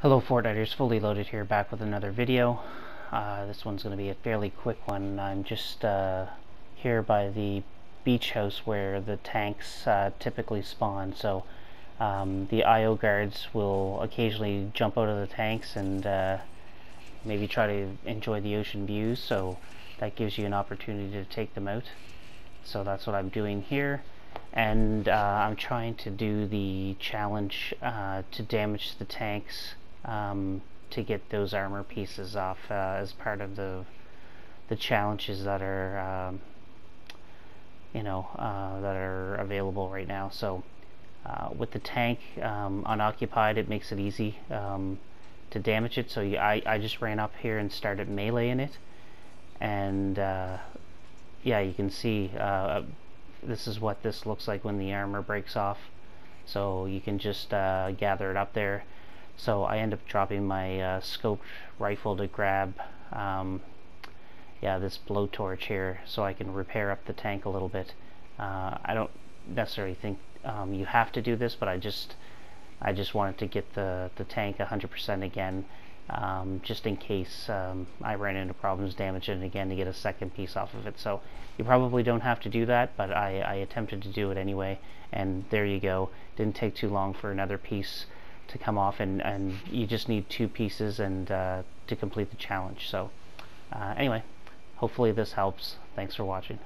Hello Fortniters, fully loaded here, back with another video. Uh, this one's going to be a fairly quick one. I'm just uh, here by the beach house where the tanks uh, typically spawn. So um, the IO guards will occasionally jump out of the tanks and uh, maybe try to enjoy the ocean views. So that gives you an opportunity to take them out. So that's what I'm doing here and uh, I'm trying to do the challenge uh, to damage the tanks um, to get those armor pieces off uh, as part of the the challenges that are um, you know uh, that are available right now. So uh, with the tank um, unoccupied it makes it easy um, to damage it. So you, I, I just ran up here and started meleeing it. And uh, yeah you can see this is what this looks like when the armor breaks off. So you can just uh, gather it up there so I end up dropping my uh, scoped rifle to grab um, yeah this blowtorch here so I can repair up the tank a little bit uh, I don't necessarily think um, you have to do this but I just I just wanted to get the the tank 100% again um, just in case um, I ran into problems damaging it again to get a second piece off of it. So you probably don't have to do that, but I, I attempted to do it anyway, and there you go. Didn't take too long for another piece to come off, and, and you just need two pieces and uh, to complete the challenge. So uh, anyway, hopefully this helps. Thanks for watching.